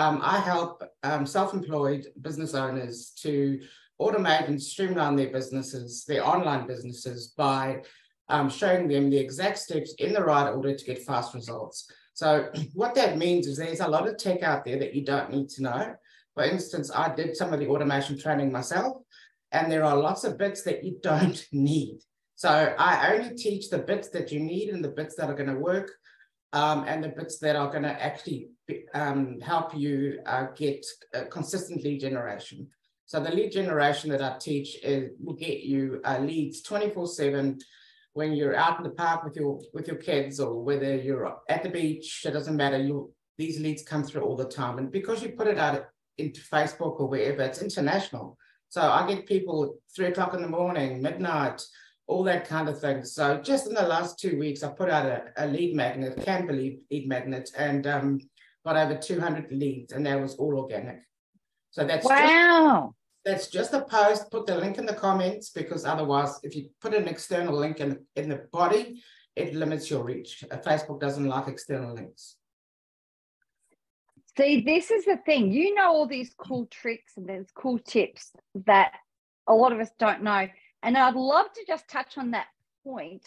um, I help um, self-employed business owners to automate and streamline their businesses, their online businesses, by um, showing them the exact steps in the right order to get fast results. So what that means is there's a lot of tech out there that you don't need to know. For instance, I did some of the automation training myself, and there are lots of bits that you don't need. So I only teach the bits that you need and the bits that are going to work um, and the bits that are going to actually um, help you uh, get consistent lead generation. So the lead generation that I teach is, will get you uh, leads 24 seven when you're out in the park with your with your kids or whether you're at the beach, it doesn't matter. You these leads come through all the time. And because you put it out into Facebook or wherever, it's international. So I get people three o'clock in the morning, midnight, all that kind of thing. So just in the last two weeks, I put out a, a lead magnet, Canva lead magnet, and um, got over 200 leads, and that was all organic. So that's wow. Just, that's just a post. Put the link in the comments because otherwise, if you put an external link in, in the body, it limits your reach. Uh, Facebook doesn't like external links. See, this is the thing. You know all these cool tricks and there's cool tips that a lot of us don't know. And I'd love to just touch on that point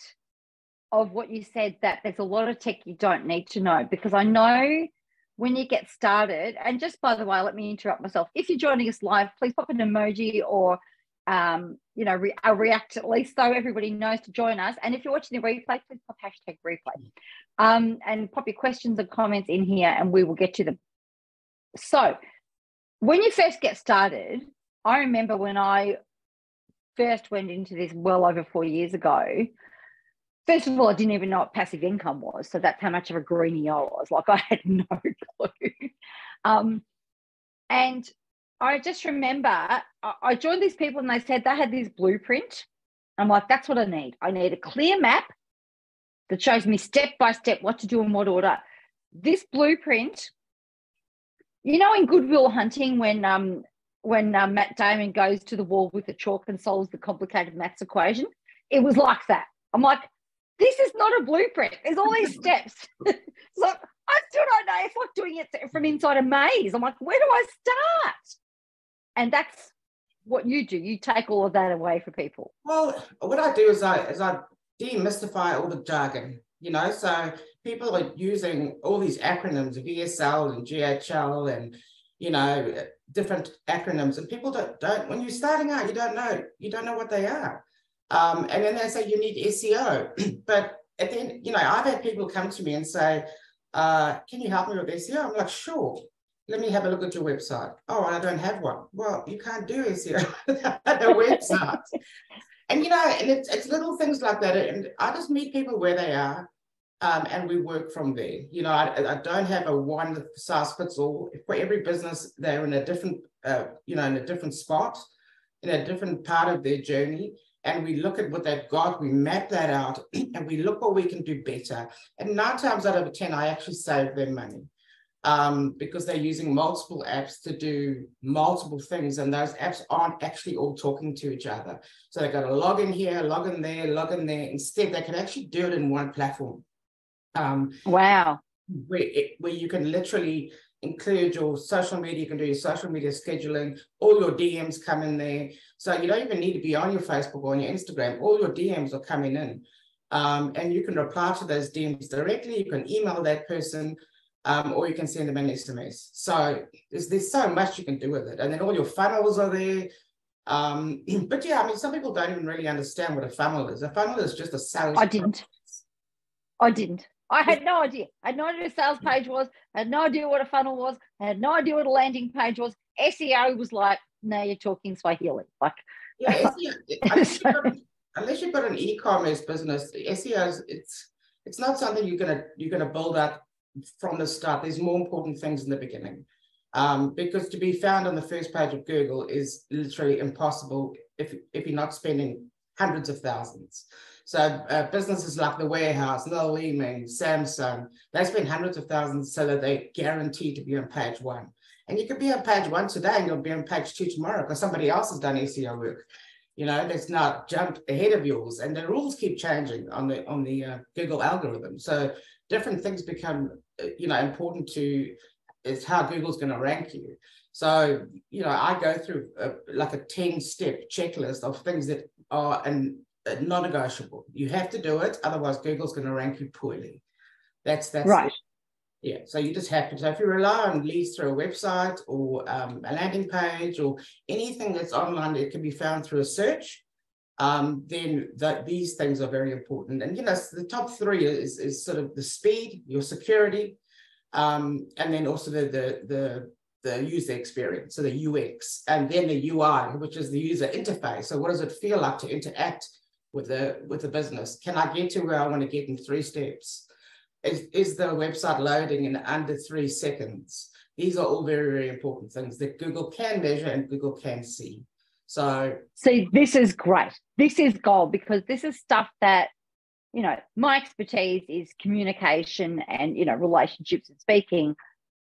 of what you said that there's a lot of tech you don't need to know because I know when you get started, and just by the way, let me interrupt myself. If you're joining us live, please pop an emoji or um, you know, re- a react at least so everybody knows to join us. And if you're watching the replay, please pop hashtag replay um, and pop your questions and comments in here and we will get to them. So, when you first get started, I remember when I first went into this well over four years ago, first of all, I didn't even know what passive income was. So that's how much of a greenie I was. Like I had no clue. Um, and I just remember I joined these people and they said they had this blueprint. I'm like, that's what I need. I need a clear map that shows me step by step what to do in what order. This blueprint, you know, in Good Will Hunting, when um, when uh, Matt Damon goes to the wall with the chalk and solves the complicated maths equation. It was like that. I'm like, this is not a blueprint. There's all these steps. so I still don't know. It's like doing it from inside a maze. I'm like, where do I start? And that's what you do. You take all of that away for people. Well, what I do is I is I demystify all the jargon. You know, so people are using all these acronyms of ESL and GHL and you know, different acronyms, and people don't, don't when you're starting out, you don't know, you don't know what they are. Um, and then they say you need SEO, but at the end, you know, I've had people come to me and say, uh, "Can you help me with SEO?" I'm like, "Sure." Let me have a look at your website. Oh, I don't have one. Well, you can't do SEO without a website. and you know, and it's it's little things like that. And I just meet people where they are um, and we work from there. You know, I, I don't have a one size fits all. For every business, they're in a different, uh, you know, in a different spot, in a different part of their journey. And we look at what they've got, we map that out, and we look what we can do better. And nine times out of 10, I actually save them money um, because they're using multiple apps to do multiple things, and those apps aren't actually all talking to each other. So they've got to log in here, log in there, log in there. Instead, they can actually do it in one platform. Um, wow. Where, it, where you can literally include your social media, you can do your social media scheduling, all your DMs come in there. So you don't even need to be on your Facebook or on your Instagram, all your DMs are coming in. Um, and you can reply to those DMs directly, you can email that person, um, or you can send them an SMS. So there's, there's so much you can do with it. And then all your funnels are there. Um, but yeah, I mean, some people don't even really understand what a funnel is. A funnel is just a sales. I didn't. Process. I didn't. I had no idea. I had no idea what a sales page was. I had no idea what a funnel was. I had no idea what a landing page was. SEO was like, no, you're talking Swahili. Like, yeah, unless, you've got, unless you've got an e-commerce business, SEO it's it's not something you're gonna you're gonna build up from the start. There's more important things in the beginning. Um, because to be found on the first page of Google is literally impossible if if you're not spending hundreds of thousands. So uh, businesses like the warehouse, Noel Leeming, Samsung, they spend hundreds of thousands so that they guarantee to be on page one. And you could be on page one today and you'll be on page two tomorrow because somebody else has done SEO work. You know, that's not jumped ahead of yours. And the rules keep changing on the on the uh, Google algorithm. So different things become, uh, you know, important to is how Google's going to rank you. So, you know, I go through a, like a 10 step checklist of things that are and uh, non negotiable. You have to do it, otherwise, Google's going to rank you poorly. That's that's right. Yeah, so you just have to. So if you rely on leads through a website or um, a landing page or anything that's online that can be found through a search, um, then that these things are very important. And you know, the top three is, is sort of the speed, your security, um, and then also the, the the the user experience, so the UX, and then the UI, which is the user interface. So what does it feel like to interact with the with the business? Can I get to where I want to get in three steps? Is, is the website loading in under three seconds? These are all very, very important things that Google can measure and Google can see. So, see, this is great. This is gold because this is stuff that, you know, my expertise is communication and, you know, relationships and speaking.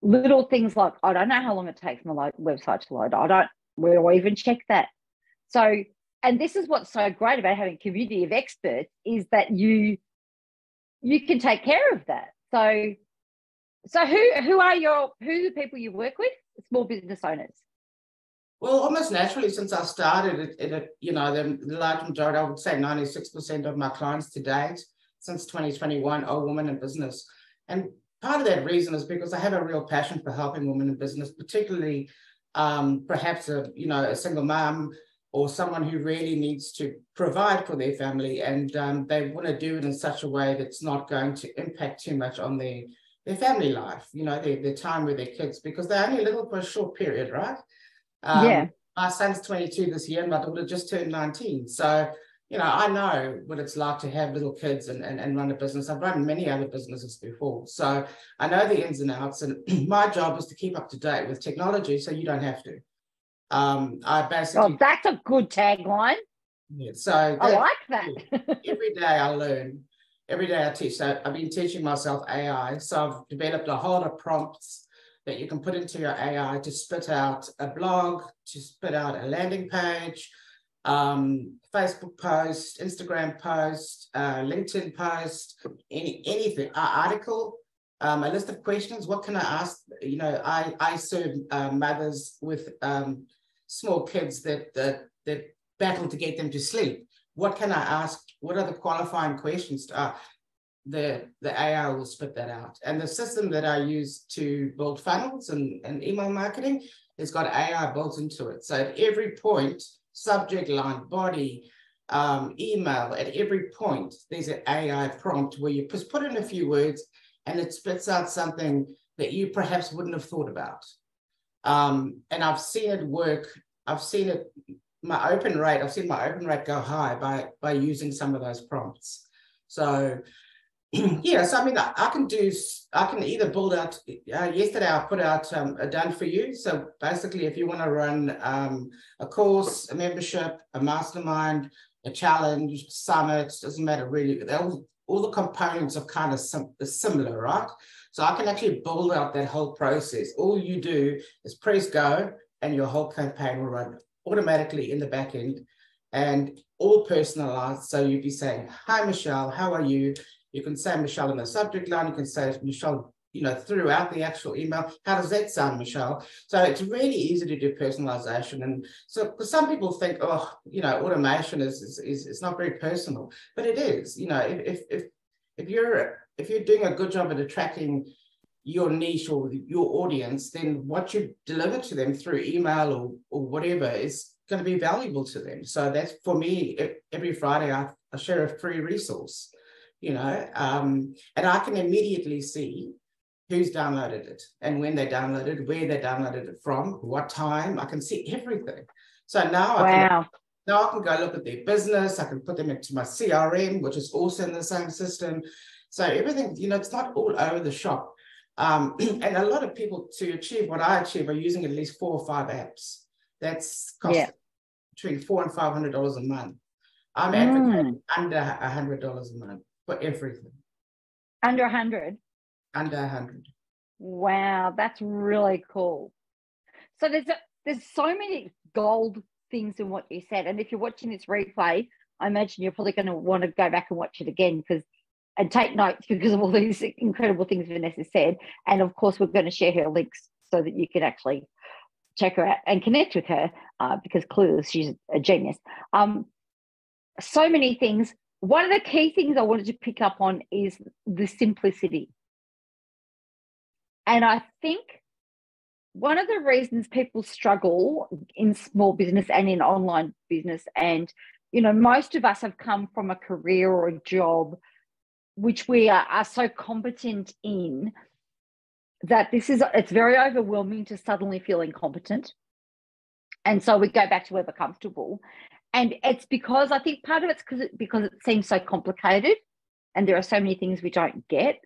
Little things like, I don't know how long it takes my website to load. I don't, where do I even check that? So, and this is what's so great about having a community of experts is that you you can take care of that. So, so who who are your who the people you work with? Small business owners. Well, almost naturally, since I started it, it you know, the, the large majority, I would say 96% of my clients to date since 2021 are women in business. And part of that reason is because I have a real passion for helping women in business, particularly um, perhaps a, you know, a single mom or someone who really needs to provide for their family and um, they want to do it in such a way that's not going to impact too much on their their family life, you know, their, their time with their kids, because they're only little for a short period, right? Um, yeah. My son's 22 this year and my daughter just turned 19. So, you know, I know what it's like to have little kids and, and, and run a business. I've run many other businesses before. So I know the ins and outs. And my job is to keep up to date with technology so you don't have to. Um, I basically. Oh, that's a good tagline. Yeah, so I like that. every day I learn. Every day I teach. So I've been teaching myself AI. So I've developed a whole lot of prompts that you can put into your AI to spit out a blog, to spit out a landing page, um, Facebook post, Instagram post, uh, LinkedIn post, any anything, uh, article, um, a list of questions. What can I ask? You know, I I serve uh, mothers with um, small kids that, that, that battle to get them to sleep. What can I ask? What are the qualifying questions? Uh, the, the AI will spit that out. And the system that I use to build funnels and, and email marketing has got AI built into it. So at every point, subject line, body, um, email, at every point, there's an AI prompt where you just put in a few words and it spits out something that you perhaps wouldn't have thought about. Um, and I've seen it work. I've seen it, my open rate, I've seen my open rate go high by, by using some of those prompts. So yeah, so I mean, I, I, can do, I can either build out, uh, yesterday I put out um, a done for you. So basically, if you want to run um, a course, a membership, a mastermind, a challenge, summit, doesn't matter really, all, all the components are kind of sim similar, right? So I can actually build out that whole process. All you do is press go and your whole campaign will run automatically in the back end and all personalized. So you'd be saying, hi, Michelle, how are you? You can say Michelle in the subject line. You can say Michelle, you know, throughout the actual email. How does that sound, Michelle? So it's really easy to do personalization. And so, because some people think, oh, you know, automation is, is, is, is not very personal, but it is, you know, if, if, if you're if you're doing a good job at attracting your niche or your audience, then what you deliver to them through email or, or whatever is going to be valuable to them. So that's for me, every Friday I, I share a free resource, you know, um, and I can immediately see who's downloaded it and when they downloaded, it, where they downloaded it from, what time. I can see everything. So now I can now I can go look at their business. I can put them into my CRM, which is also in the same system. So everything, you know, it's not all over the shop. Um, and a lot of people to achieve what I achieve are using at least four or five apps. That's cost yeah. between four and five hundred dollars a month. I'm mm. advocating under a hundred dollars a month for everything. Under a hundred. Under a hundred. Wow, that's really cool. So there's a, there's so many gold things in what you said, and if you're watching this replay, I imagine you're probably going to want to go back and watch it again because and take notes because of all these incredible things Venessa said. And of course, we're going to share her links so that you can actually check her out and connect with her uh, because clearly she's a genius. Um, so many things. One of the key things I wanted to pick up on is the simplicity. And I think one of the reasons people struggle in small business and in online business, and you know, most of us have come from a career or a job which we are, are so competent in that this is it's very overwhelming to suddenly feel incompetent. And so we go back to where we're comfortable. And it's because i think part of it's because it, because it seems so complicated and there are so many things we don't get.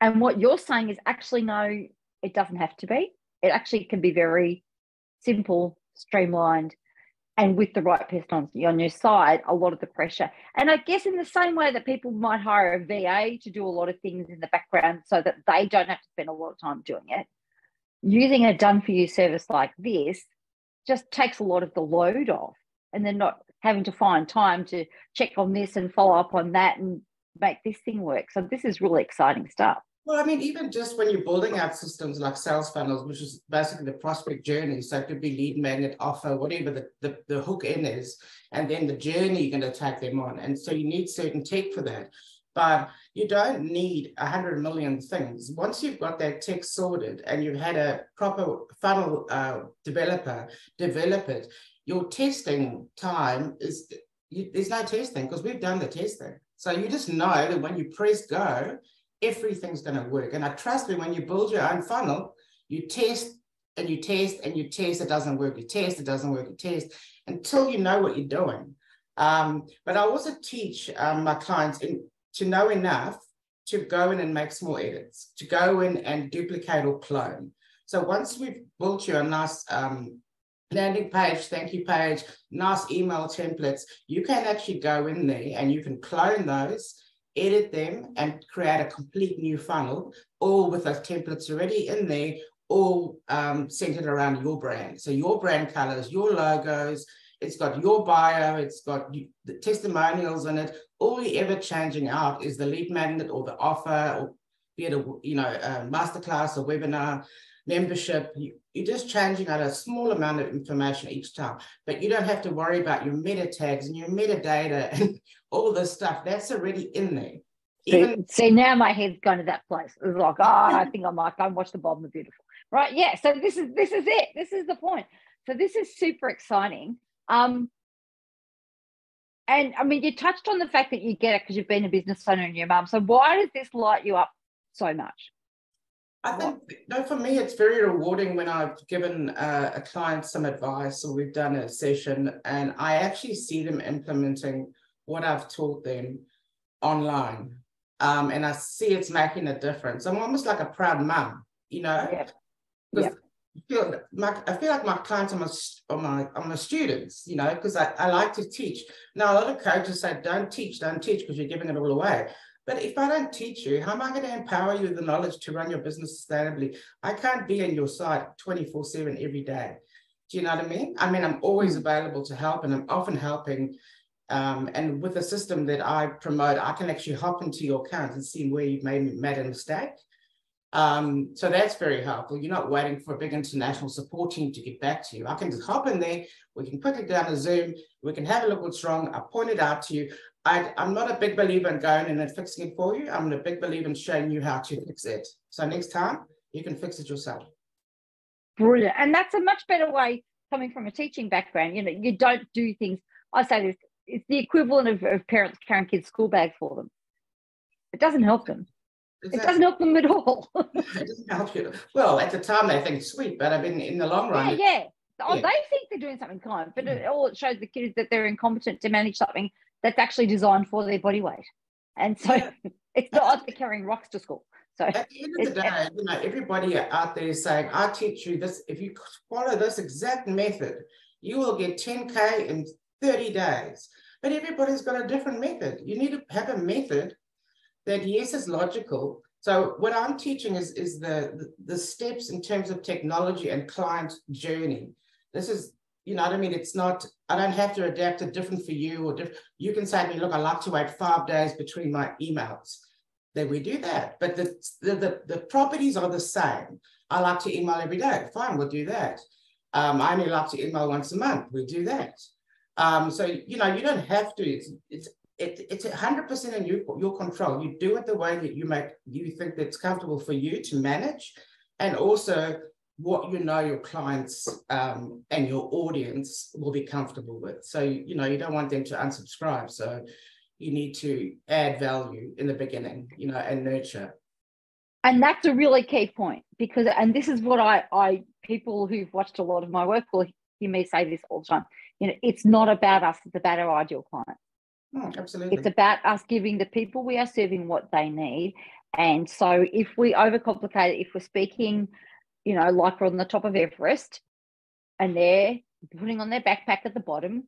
And what you're saying is actually no it doesn't have to be. It actually can be very simple streamlined and with the right person on, on your side, a lot of the pressure. And I guess in the same way that people might hire a VA to do a lot of things in the background so that they don't have to spend a lot of time doing it, using a done for you service like this just takes a lot of the load off. And then not having to find time to check on this and follow up on that and make this thing work. So this is really exciting stuff. Well, I mean, even just when you're building out systems like sales funnels, which is basically the prospect journey. So it could be lead magnet, offer, whatever the, the, the hook in is, and then the journey you're going to take them on. And so you need certain tech for that. But you don't need a hundred million things. Once you've got that tech sorted and you've had a proper funnel uh, developer develop it, your testing time is you, there's no testing because we've done the testing. So you just know that when you press go, everything's going to work. And I trust me, when you build your own funnel, you test and you test and you test, it doesn't work, you test, it doesn't work, you test until you know what you're doing. Um, but I also teach um, my clients in, to know enough to go in and make small edits, to go in and duplicate or clone. So once we've built you a nice um, landing page, thank you page, nice email templates, you can actually go in there and you can clone those edit them and create a complete new funnel, all with the templates already in there, all um, centered around your brand. So your brand colors, your logos, it's got your bio, it's got the testimonials in it. All you're ever changing out is the lead magnet or the offer, or be it a you know a masterclass, or webinar, membership. You, you're just changing out a small amount of information each time, but you don't have to worry about your meta tags and your metadata and all this stuff. That's already in there. Even, see, see, now my head's gone to that place. It's like, oh, I think I might go and watch the Bold and the Beautiful. Right. Yeah. So this is this is it. This is the point. So this is super exciting. Um, and I mean, you touched on the fact that you get it because you've been a business owner and your mum. So why does this light you up so much? I think, no, for me, it's very rewarding when I've given uh, a client some advice or we've done a session and I actually see them implementing what I've taught them online. Um, and I see it's making a difference. I'm almost like a proud mum, you know? Yeah. yeah. I feel, my, I feel like my clients are my, are my, are my students, you know, because I, I like to teach. Now, a lot of coaches say, don't teach, don't teach, because you're giving it all away. But if I don't teach you, how am I going to empower you with the knowledge to run your business sustainably? I can't be in your site 24 7 every day. Do you know what I mean? I mean, I'm always hmm. available to help and I'm often helping. Um, and with the system that I promote, I can actually hop into your account and see where you've made, made a mistake. Um, so that's very helpful. You're not waiting for a big international support team to get back to you. I can just hop in there. We can quickly go down a Zoom. We can have a look what's wrong. I point it out to you. I, am not a big believer in going in and fixing it for you. I'm a big believer in showing you how to fix it. So next time you can fix it yourself. Brilliant. And that's a much better way coming from a teaching background. You know, you don't do things. I say this, it's the equivalent of, of parents carrying kids' school bags for them. It doesn't help them. Exactly. It doesn't help them at all. it doesn't help you. Well, at the time they think it's sweet, but I mean, in the long run, yeah, yeah. Oh, yeah. they think they're doing something kind, but it, all it shows the kids that they're incompetent to manage something that's actually designed for their body weight. And so yeah. it's not like they're carrying rocks to school. So at the end of the day, you know, everybody out there is saying, I teach you this, if you follow this exact method, you will get 10K in 30 days. But everybody's got a different method. You need to have a method that, yes, is logical. So what I'm teaching is, is the, the, the steps in terms of technology and client journey. This is you know what I mean? It's not, I don't have to adapt it different for you or different. You can say to me, look, I like to wait five days between my emails. then we do that. But the, the, the, the properties are the same. I like to email every day. Fine, we'll do that. Um, I only like to email once a month. We'll do that. Um, so, you know, you don't have to, it's, it's, it, it's 100% in your, your control. You do it the way that you make, you think that's comfortable for you to manage. And also what you know your clients um, and your audience will be comfortable with. So, you know, you don't want them to unsubscribe. So you need to add value in the beginning, you know, and nurture. And that's a really key point because, and this is what I, I, people who've watched a lot of my work will hear me say this all the time. You know, it's not about us, it's about our ideal client. Oh, absolutely. It's about us giving the people we are serving what they need. And so if we overcomplicate it, if we're speaking you know, like we're on the top of Everest and they're putting on their backpack at the bottom,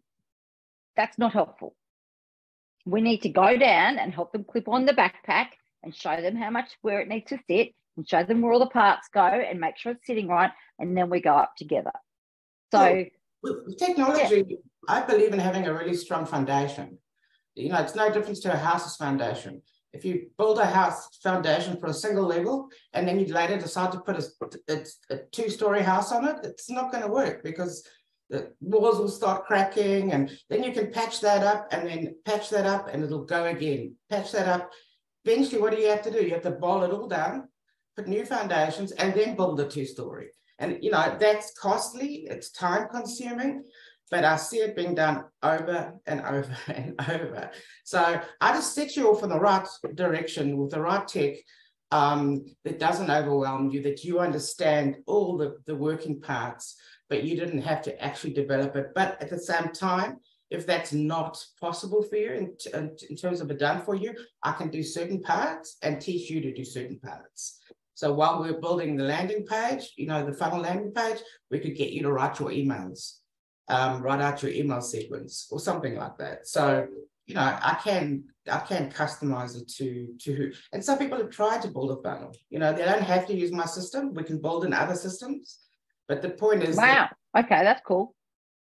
that's not helpful. We need to go down and help them clip on the backpack and show them how much where it needs to sit and show them where all the parts go and make sure it's sitting right. And then we go up together. So, with technology, yeah. I believe in having a really strong foundation. You know, it's no difference to a house's foundation if you build a house foundation for a single level and then you later decide to put a, a, two-story house on it, it's not going to work because the walls will start cracking and then you can patch that up and then patch that up and it'll go again. Patch that up. Eventually, what do you have to do? You have to bowl it all down, put new foundations, and then build a two-story. And you know that's costly. It's time consuming but I see it being done over and over and over. So I just set you off in the right direction with the right tech um, that doesn't overwhelm you, that you understand all the, the working parts, but you didn't have to actually develop it. But at the same time, if that's not possible for you in, in, in terms of a done for you, I can do certain parts and teach you to do certain parts. So while we're building the landing page, you know, the funnel landing page, we could get you to write your emails um, write out your email sequence or something like that. So, you know, I can I can customize it to to who. And some people have tried to build a funnel. You know, they don't have to use my system. We can build in other systems. But the point is Wow. That, okay, that's cool.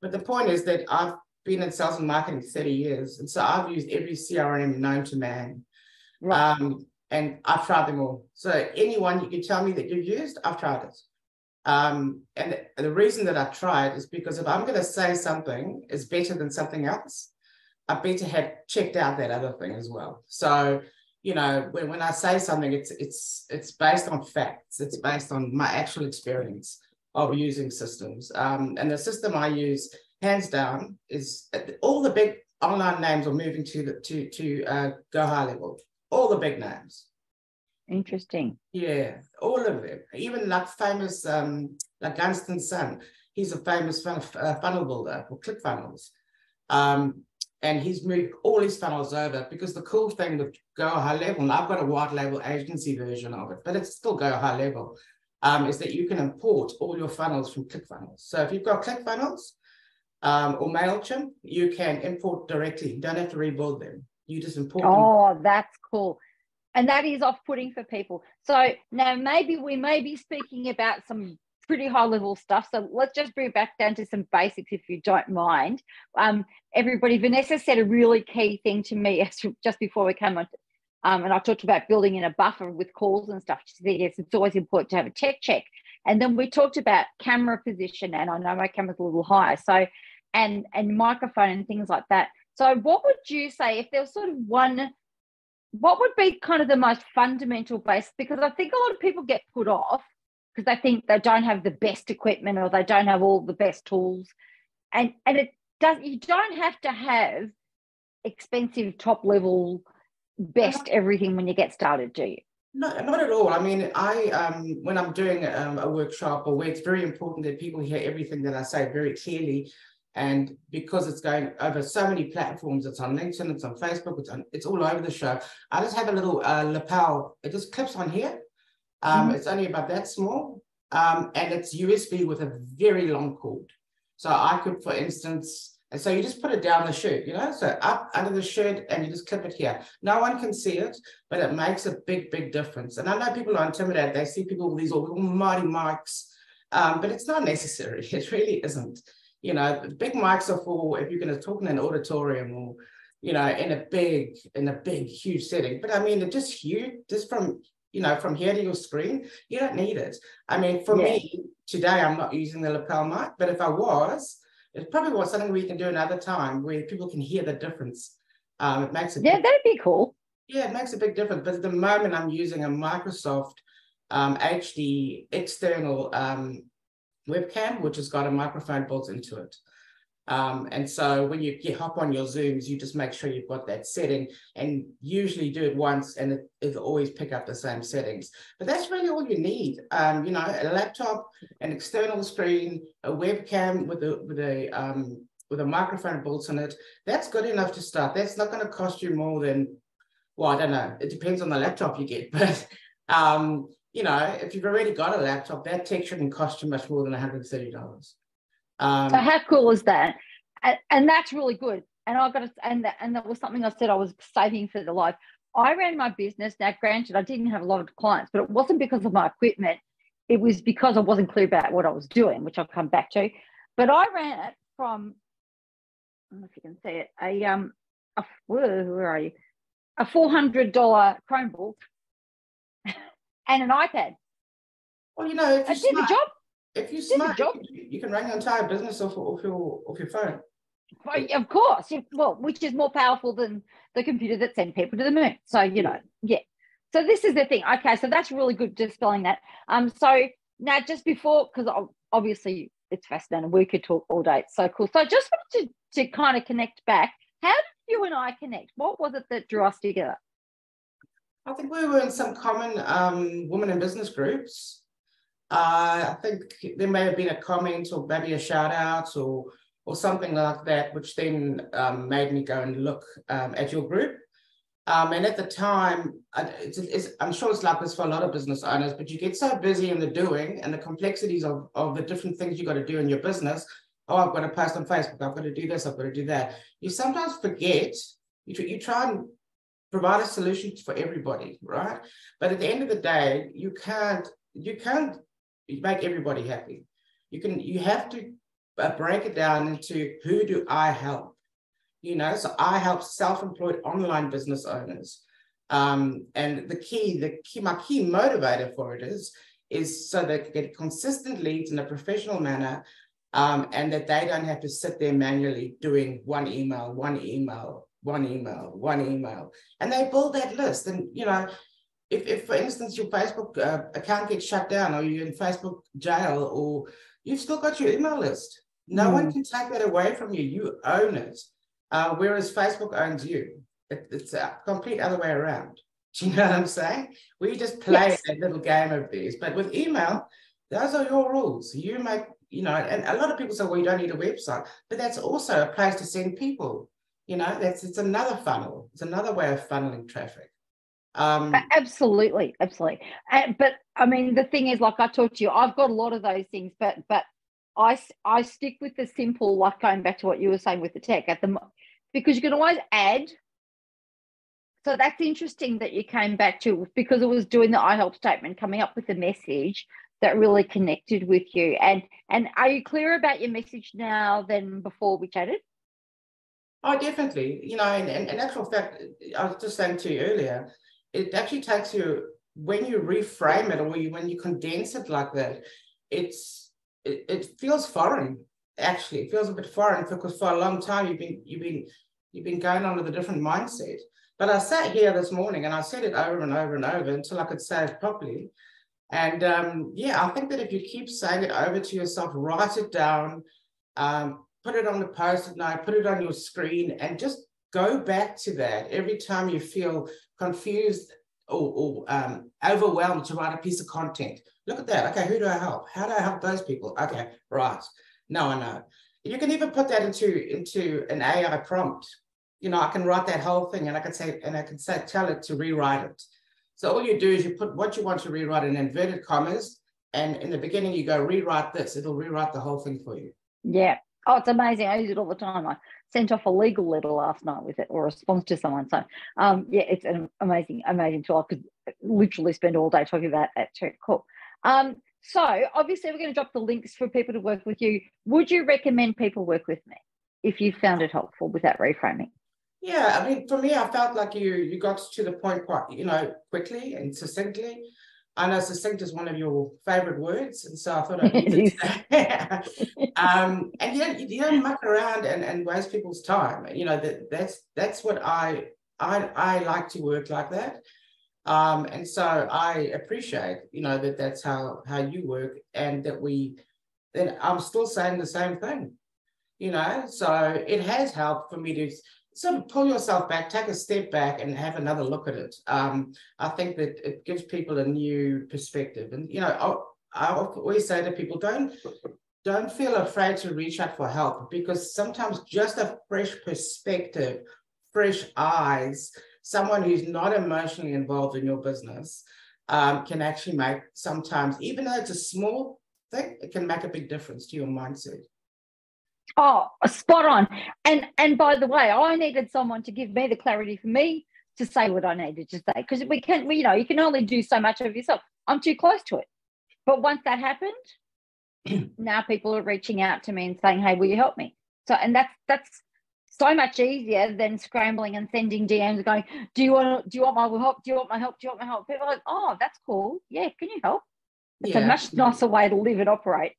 But the point is that I've been in sales and marketing 30 years. And so I've used every CRM known to man. Right. Um, and I've tried them all. So anyone you can tell me that you've used, I've tried it. Um, and the reason that I tried is because if I'm going to say something is better than something else, I better have checked out that other thing as well. So, you know, when, when I say something, it's it's it's based on facts. It's based on my actual experience of using systems. Um, and the system I use, hands down, is all the big online names are moving to the to to uh, go high level. All the big names. Interesting. Yeah, all of them. Even like famous, um, like Gunston son, He's a famous fun, uh, funnel builder for ClickFunnels. Um, and he's moved all his funnels over because the cool thing with Go High Level, and I've got a white label agency version of it, but it's still Go High Level, um, is that you can import all your funnels from ClickFunnels. So if you've got ClickFunnels um, or MailChimp, you can import directly. You don't have to rebuild them. You just import Oh, them. that's cool and that is off-putting for people. So now maybe we may be speaking about some pretty high level stuff. So let's just bring it back down to some basics if you don't mind. Um, everybody venessa said a really key thing to me just before we came on um, and i talked about building in a buffer with calls and stuff. She said yes it's always important to have a tech check. And then we talked about camera position and i know my camera's a little higher so and and microphone and things like that. So what would you say if there was sort of one what would be kind of the most fundamental base? Because I think a lot of people get put off because they think they don't have the best equipment or they don't have all the best tools. And and it does you don't have to have expensive top level best everything when you get started, do you? No, not at all. I mean, I um, when I'm doing um, a workshop or where it's very important that people hear everything that I say very clearly, and because it's going over so many platforms, it's on LinkedIn, it's on Facebook, it's on, it's all over the show. I just have a little uh, lapel. It just clips on here. Um, mm-hmm. It's only about that small, um, and it's USB with a very long cord. So I could, for instance, and so you just put it down the shirt, you know, so up under the shirt, and you just clip it here. No one can see it, but it makes a big, big difference. And I know people are intimidated. They see people with these almighty mics, um, but it's not necessary. It really isn't you know, big mics are for if you're going to talk in an auditorium or, you know, in a big, in a big, huge setting. But I mean, just huge, just from, you know, from here to your screen, you don't need it. I mean, for yeah. me, today I'm not using the lapel mic, but if I was, it probably was something we can do another time where people can hear the difference. Um, it makes it yeah, that'd be cool. Yeah, it makes a big difference. But at the moment, I'm using a Microsoft um, HD external um, webcam, which has got a microphone built into it. Um, and so when you get, hop on your Zooms, you just make sure you've got that setting and usually do it once and it, it'll always pick up the same settings. But that's really all you need. Um, you know, a laptop, an external screen, a webcam with a, with a, um, with a microphone built in it. That's good enough to start. That's not going to cost you more than, well, I don't know. It depends on the laptop you get, but um, you know, if you've already got a laptop, that tech shouldn't cost you much more than $130. Um, so how cool is that? And, and that's really good. And I've got to, and that, and that was something I said I was saving for the life. I ran my business. Now, granted, I didn't have a lot of clients, but it wasn't because of my equipment. It was because I wasn't clear about what I was doing, which I'll come back to. But I ran it from, I don't know if you can see it, a um, a, where are you? A four hundred dollar Chromebook and an iPad. Well, you know, if you did the job. If you smart, job. You, can run your entire business off, off your off your phone. Well, of course, well, which is more powerful than the computer that sent people to the moon. So you know, yeah. So this is the thing. Okay, so that's really good dispelling that. Um, so now just before, because obviously it's fascinating, we could talk all day. It's so cool. So I just wanted to, to kind of connect back. How did you and I connect? What was it that drew us together? I think we were in some common um, women in business groups. Uh, I think there may have been a comment or maybe a shout out or or something like that, which then um, made me go and look um, at your group. Um, and at the time, it's, it's, I'm sure it's like this for a lot of business owners, but you get so busy in the doing and the complexities of, of the different things you got to do in your business. Oh, I've got to post on Facebook. I've got to do this. I've got to do that. You sometimes forget. You, you try and provide a solution for everybody, right? But at the end of the day, you can't you can't make everybody happy. You can you have to uh, break it down into who do I help? You know, so I help self-employed online business owners. Um, and the key, the key, my key motivator for it is, is so they can get consistent leads in a professional manner um, and that they don't have to sit there manually doing one email, one email, one email, one email. And they build that list. And, you know, if, if for instance, your Facebook uh, account gets shut down or you're in Facebook jail or you've still got your email list, no mm. one can take that away from you. You own it. Uh, whereas Facebook owns you. It, it's a complete other way around. Do you know what I'm saying? We just play yes. that little game of these. But with email, those are your rules. You make, you know, and a lot of people say, well, you don't need a website, but that's also a place to send people. You know, that's it's another funnel. It's another way of funneling traffic. Um, absolutely, absolutely. And, but I mean, the thing is, like I talked to you, I've got a lot of those things, but but I I stick with the simple, like going back to what you were saying with the tech at the because you can always add. So that's interesting that you came back to because it was doing the I help statement, coming up with a message that really connected with you. And and are you clearer about your message now than before we chatted? Oh, definitely. You know, in, in actual fact, I was just saying to you earlier, it actually takes you when you reframe it or you, when you condense it like that, it's it, it feels foreign. Actually, it feels a bit foreign because for a long time you've been you've been you've been going on with a different mindset. But I sat here this morning and I said it over and over and over until I could say it properly. And um, yeah, I think that if you keep saying it over to yourself, write it down, um, put it on the post-it note, put it on your screen, and just go back to that every time you feel confused or, or um, overwhelmed to write a piece of content. Look at that. Okay, who do I help? How do I help those people? Okay, right. Now I know. You can even put that into into an AI prompt. You know, I can write that whole thing, and I can say, and I can say, tell it to rewrite it. So all you do is you put what you want to rewrite in inverted commas, and in the beginning you go rewrite this. It'll rewrite the whole thing for you. Yeah, Oh, it's amazing. I use it all the time. I sent off a legal letter last night with it or a response to someone. So um, yeah, it's an amazing, amazing tool. I could literally spend all day talking about that too. Cool. Um, so obviously we're going to drop the links for people to work with you. Would you recommend people work with me if you found it helpful with that reframing? Yeah, I mean, for me, I felt like you you got to the point quite, you know, quickly and succinctly. I know succinct is one of your favorite words, and so I thought I'd use it. um, and you don't you don't muck around and, and waste people's time. You know that that's that's what I I I like to work like that. Um, and so I appreciate, you know, that that's how how you work, and that we. Then I'm still saying the same thing, you know. So it has helped for me to sort of pull yourself back, take a step back, and have another look at it. Um, I think that it gives people a new perspective, and you know, I, I always say to people, don't don't feel afraid to reach out for help because sometimes just a fresh perspective, fresh eyes, someone who's not emotionally involved in your business um, can actually make sometimes, even though it's a small thing, it can make a big difference to your mindset. Oh, spot on. And and by the way, I needed someone to give me the clarity for me to say what I needed to say because we can't, you know, you can only do so much of yourself. I'm too close to it. But once that happened, now people are reaching out to me and saying, "Hey, will you help me?" So, and that's that's so much easier than scrambling and sending DMs going, "Do you want do you want my help? Do you want my help? Do you want my help?" People are like, "Oh, that's cool. Yeah, can you help?" It's yeah. a much nicer way to live and operate,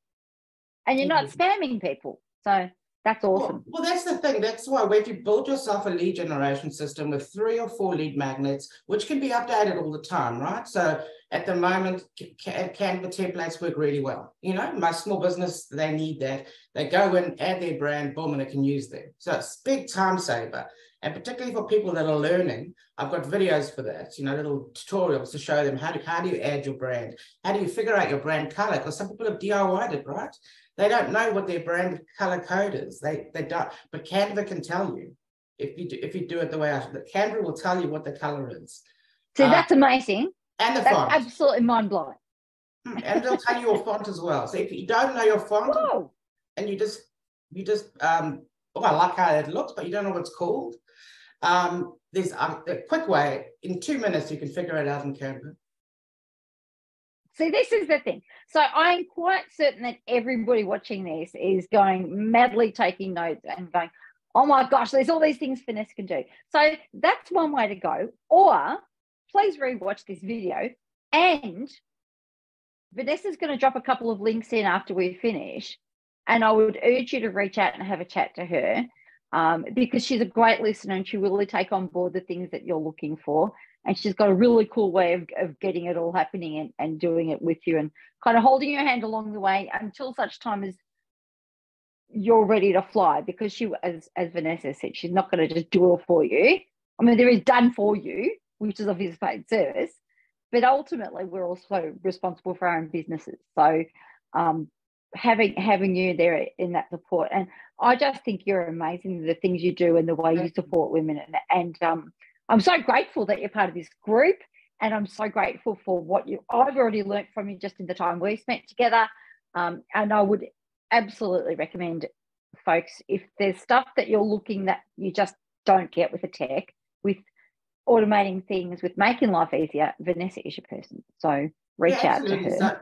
and you're not mm-hmm. spamming people. So that's awesome. Well, well, that's the thing. That's why if you build yourself a lead generation system with three or four lead magnets, which can be updated all the time, right? So at the moment, Canva templates work really well. You know, my small business, they need that. They go in, add their brand, boom, and they can use them. So it's a big time saver. And particularly for people that are learning, I've got videos for that, you know, little tutorials to show them how do, how do you add your brand? How do you figure out your brand color? Because some people have DIYed it, right? They don't know what their brand color code is. They they don't, but Canva can tell you if you do, if you do it the way I should. Canva will tell you what the color is. So uh, that's amazing. And the that's font. absolutely mind blowing. Hmm, and they'll tell you your font as well. So if you don't know your font Whoa. and you just you just um oh I like how it looks, but you don't know what it's called. Um, there's a, a quick way in two minutes you can figure it out in Canva. See, this is the thing. So I'm quite certain that everybody watching this is going madly taking notes and going, oh my gosh, there's all these things Venessa can do. So that's one way to go. Or please rewatch this video and Venessa's going to drop a couple of links in after we finish. And I would urge you to reach out and have a chat to her um, because she's a great listener and she will really take on board the things that you're looking for and she's got a really cool way of, of getting it all happening and, and doing it with you and kind of holding your hand along the way until such time as you're ready to fly. Because she as as venessa said she's not going to just do it for you. I mean there is done for you which is obviously paid service but ultimately we're also responsible for our own businesses. So um, having having you there in that support. And i just think you're amazing the things you do and the way you. support women and, and um, I'm so grateful that you're part of this group. And I'm so grateful for what you I've already learned from you just in the time we've spent together. Um, and I would absolutely recommend folks if there's stuff that you're looking that you just don't get with the tech, with automating things, with making life easier, Venessa is your person. So reach yeah, out to her. So,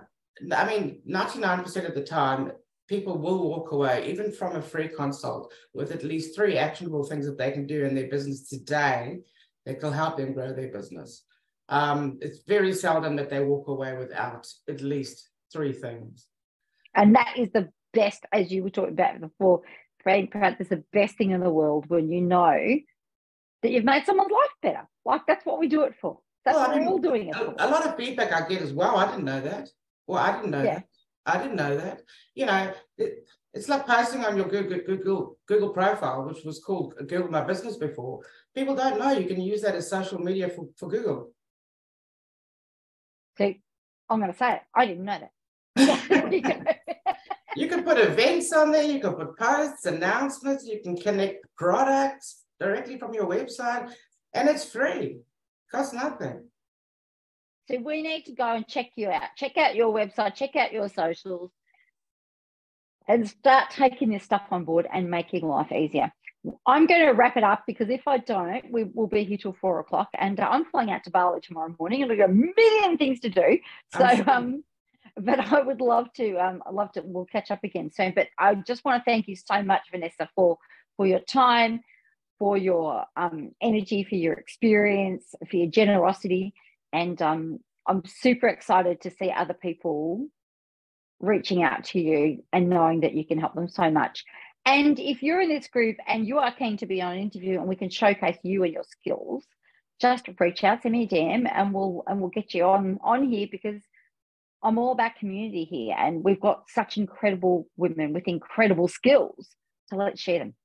I mean, 99% of the time, people will walk away, even from a free consult, with at least three actionable things that they can do in their business today that will help them grow their business. Um, it's very seldom that they walk away without at least three things. And that is the best, as you were talking about before, perhaps it's the best thing in the world when you know that you've made someone's life better. Like that's what we do it for. That's well, what we're all doing it a, for. A lot of feedback I get as well. I didn't know that. Well, I didn't know yeah. that. I didn't know that. You know, it, it's like posting on your Google Google Google profile, which was called Google My Business before. People don't know you can use that as social media for, for Google. See, I'm going to say it. I didn't know that. you can put events on there. You can put posts, announcements. You can connect products directly from your website, and it's free. Costs nothing. So we need to go and check you out. Check out your website. Check out your socials and start taking this stuff on board and making life easier. I'm going to wrap it up because if I don't, we will be here till four o'clock, and uh, I'm flying out to Bali tomorrow morning, and we've got a million things to do. So, um, but I would love to, um, I love to. We'll catch up again soon. But I just want to thank you so much, Venessa, for for your time. for your um, energy, for your experience, for your generosity. And um, I'm super excited to see other people reaching out to you and knowing that you can help them so much. And if you're in this group and you are keen to be on an interview and we can showcase you and your skills, just reach out, send me a DM, and we'll and we'll get you on on here because I'm all about community here, and we've got such incredible women with incredible skills. So let's share them.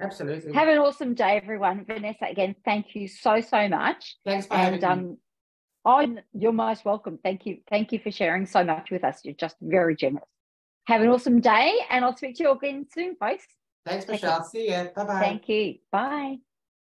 Absolutely. Have an awesome day, everyone. Venessa, again, thank you so so much. Thanks for and having um, me. Oh, you're most welcome. Thank you, thank you for sharing so much with us. You're just very generous. Have an awesome day, and I'll speak to you again soon, folks. Thanks, Thank Michelle. See ya. Bye bye. Thank you. Bye.